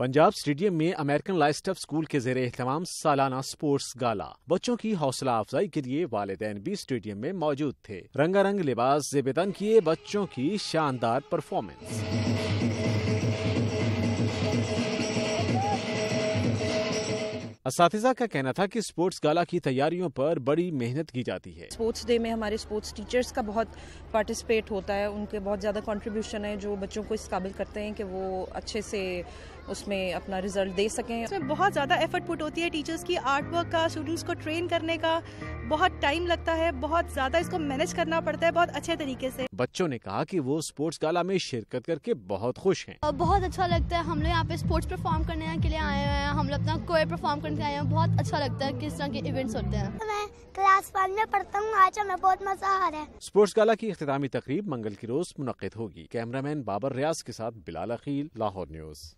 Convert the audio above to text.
Punjab stadium में American लाइस्टफ school के जेर एहतमाम सालाना स्पोर्ट्स गाला, बच्चों की हौसला अफजाई के लिए वालदेन भी स्टेडियम में मौजूद थे। रंगारंग लिबास जेबेतन किए बच्चों की शानदार परफॉर्मेंस। का कहना था कि स्पोर्ट्स गाला की तैयारियों पर बड़ी मेहनत की जाती है। स्पोर्ट्स डे में हमारे स्पोर्ट्स टीचर्स का बहुत पार्टिसिपेट होता है, उनके बहुत ज़्यादा कंट्रीब्यूशन है जो बच्चों को इस काबिल करते हैं कि वो अच्छे से उसमें अपना रिज़ल्ट दे सकें। इसमें बहुत ज़्यादा एफर्ट पुट होती है टीचर्स की आर्ट वर्क का स्टूडेंट्स को ट्रेन करने का। बहुत टाइम लगता है बहुत ज़्यादा इसको मैनेज करना पड़ता है बहुत अच्छे तरीके से। बच्चों ने कहा कि वो स्पोर्ट्स गाला में शिरकत करके बहुत खुश हैं। बहुत अच्छा लगता है हम लोग यहाँ पे स्पोर्ट्स परफॉर्म करने के लिए आए हुए हैं हम लोग अपना कोई परफॉर्म करने आए हैं बहुत अच्छा लगता है किस तरह के इवेंट्स होते हैं। मैं क्लास वन में पढ़ता हूँ आज हमें बहुत मज़ा आ रहा है। स्पोर्ट्स गाला की अख्तामी तकरीब मंगल की रोज मुनद होगी। कैमरामैन बाबर रियाज के साथ बिलाल अखील लाहौर न्यूज़।